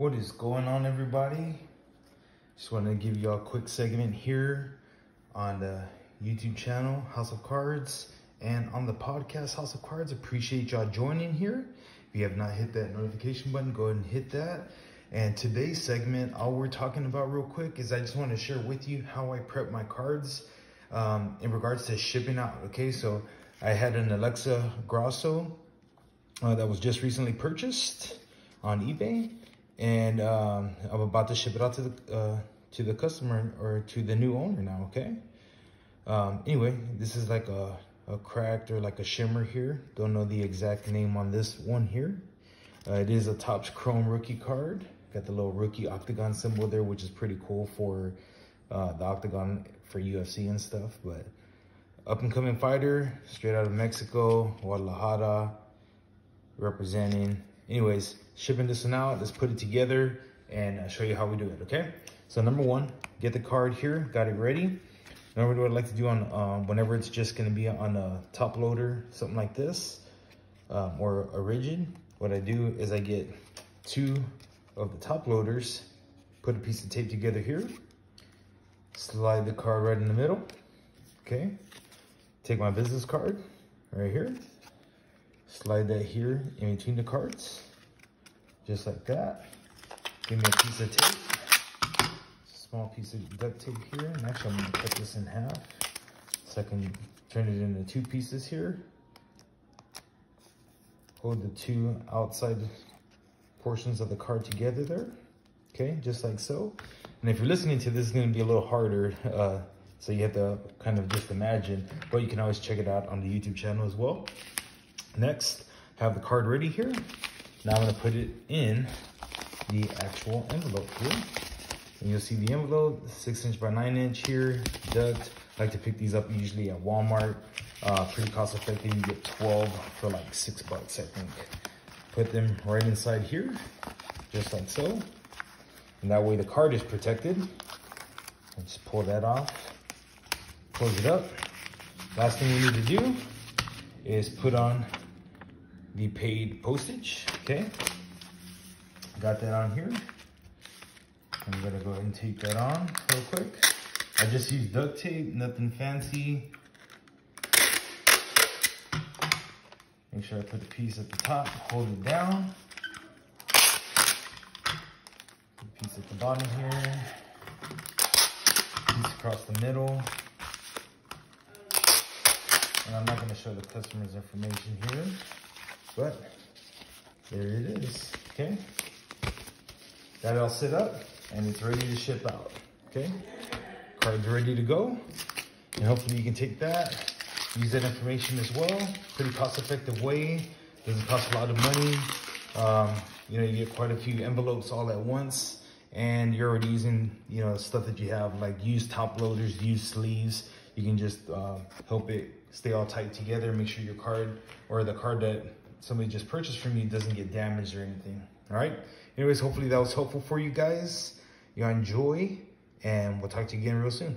What is going on, everybody? Just wanted to give y'all a quick segment here on the YouTube channel, Haus of Cards, and on the podcast, Haus of Cards. Appreciate y'all joining here. If you have not hit that notification button, go ahead and hit that. And today's segment, all we're talking about real quick is I just want to share with you how I prep my cards um, in regards to shipping out. Okay, so I had an Alexa Grasso uh, that was just recently purchased on eBay, and um, I'm about to ship it out to the uh, to the customer or to the new owner now. Okay. Um, anyway, this is like a a cracked or like a shimmer here. Don't know the exact name on this one here. Uh, it is a Topps Chrome rookie card. Got the little rookie octagon symbol there, which is pretty cool for uh, the octagon for UFC and stuff. But up and coming fighter, straight out of Mexico, Guadalajara, representing. Anyways, shipping this one out. Let's put it together and I'll show you how we do it, okay? So number one, get the card here, got it ready. Normally what I like to do on um, whenever it's just gonna be on a top loader, something like this, um, or a rigid, what I do is I get two of the top loaders, put a piece of tape together here, slide the card right in the middle, okay? Take my business card right here, slide that here in between the cards, just like that. Give me a piece of tape, small piece of duct tape here, and actually I'm gonna cut this in half so I can turn it into two pieces here. Hold the two outside portions of the card together there, okay, just like so. And if you're listening to this, it's gonna be a little harder, uh, so you have to kind of just imagine, but you can always check it out on the YouTube channel as well. Next, have the card ready here. Now I'm gonna put it in the actual envelope here. And you'll see the envelope, six inch by nine inch here, duct. I like to pick these up usually at Walmart. Uh, pretty cost effective, you get 12 for like six bucks, I think. Put them right inside here, just like so. And that way the card is protected. Just pull that off, close it up. Last thing we need to do is put on the paid postage, okay? Got that on here. I'm gonna go ahead and take that on real quick. I just use duct tape, nothing fancy. Make sure I put the piece at the top, hold it down. Piece at the bottom here. Piece across the middle. And I'm not gonna show the customer's information here, but there it is, okay? Got it all set up and it's ready to ship out, okay? Card's ready to go. And hopefully you can take that, use that information as well. Pretty cost effective way, doesn't cost a lot of money. Um, you know, you get quite a few envelopes all at once and you're already using, you know, stuff that you have like used top loaders, used sleeves. You can just uh, help it stay all tight together, make sure your card or the card that somebody just purchased from you doesn't get damaged or anything, all right? Anyways, hopefully that was helpful for you guys. You enjoy, and we'll talk to you again real soon.